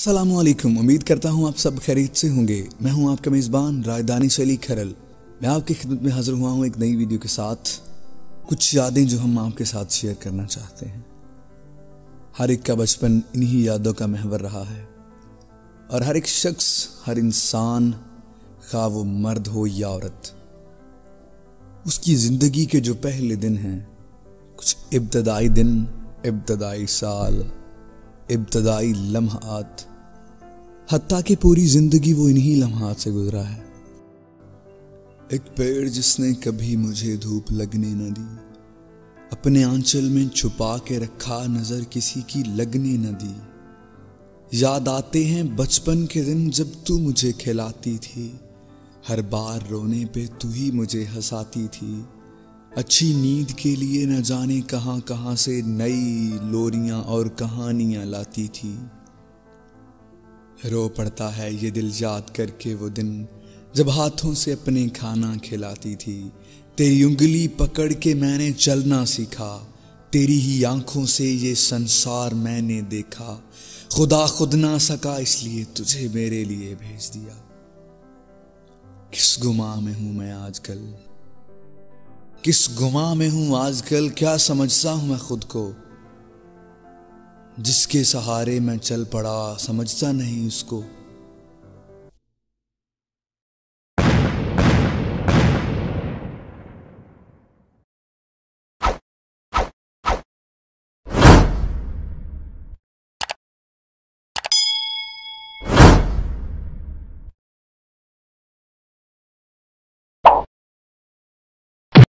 असलकुम उम्मीद करता हूँ आप सब खरीद से होंगे। मैं हूँ आपका मेज़बान रायदानी शैली खरल। मैं आपकी खिदमत में हाजिर हुआ हूँ एक नई वीडियो के साथ। कुछ यादें जो हम आपके साथ शेयर करना चाहते हैं। हर एक का बचपन इन्हीं यादों का महवर रहा है। और हर एक शख्स, हर इंसान खा वो मर्द हो या औरत, उसकी ज़िंदगी के जो पहले दिन हैं, कुछ इब्तदाई दिन, इब्तदाई साल, इब्तदाई लम्हात हत्या कि पूरी ज़िंदगी वो इन्हीं लम्हात से गुजरा है। एक पेड़ जिसने कभी मुझे धूप लगने न दी, अपने आंचल में छुपा के रखा नज़र किसी की लगने न दी। याद आते हैं बचपन के दिन जब तू मुझे खिलाती थी, हर बार रोने पे तू ही मुझे हंसाती थी। अच्छी नींद के लिए न जाने कहाँ कहाँ से नई लोरियाँ और कहानियाँ लाती थी। रो पड़ता है ये दिल याद करके वो दिन, जब हाथों से अपने खाना खिलाती थी। तेरी उंगली पकड़ के मैंने चलना सीखा, तेरी ही आँखों से ये संसार मैंने देखा। खुदा खुद ना सका, इसलिए तुझे मेरे लिए भेज दिया। किस गुमा में हूँ मैं आजकल? किस गुमा में हूँ आजकल? क्या समझता हूँ मैं खुद को? जिसके सहारे मैं चल पड़ा समझता नहीं उसको।